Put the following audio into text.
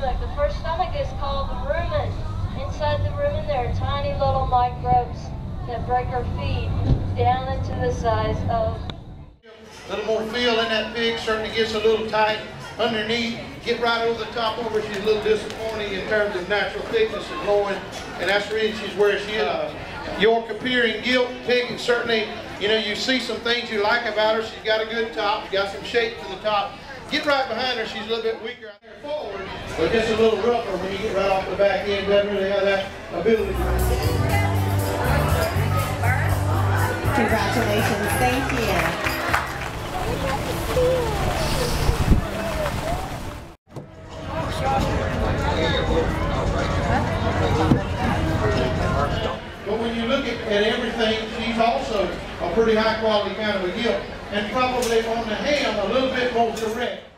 stomach is called the rumen. Inside the rumen there are tiny little microbes that break her feed down into the size of A little more feel in that pig, certainly gets a little tight underneath. Get right over the top over, she's a little disappointing in terms of natural thickness and loin, and that's the reason she's where she is. York appearing gilt pig, and certainly, you know, you see some things you like about her. She's got a good top, she's got some shape to the top. Get right behind her, she's a little bit weaker out there forward, but just a little rougher when you get right off the back end, doesn't really have that ability. Congratulations. Thank you. But when you look at, everything, she's also a pretty high quality kind of a gilt, and probably on the ham a little bit more direct.